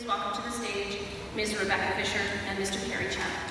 Please welcome to the stage Ms. Rebecca Fisher and Mr. Perry Chen.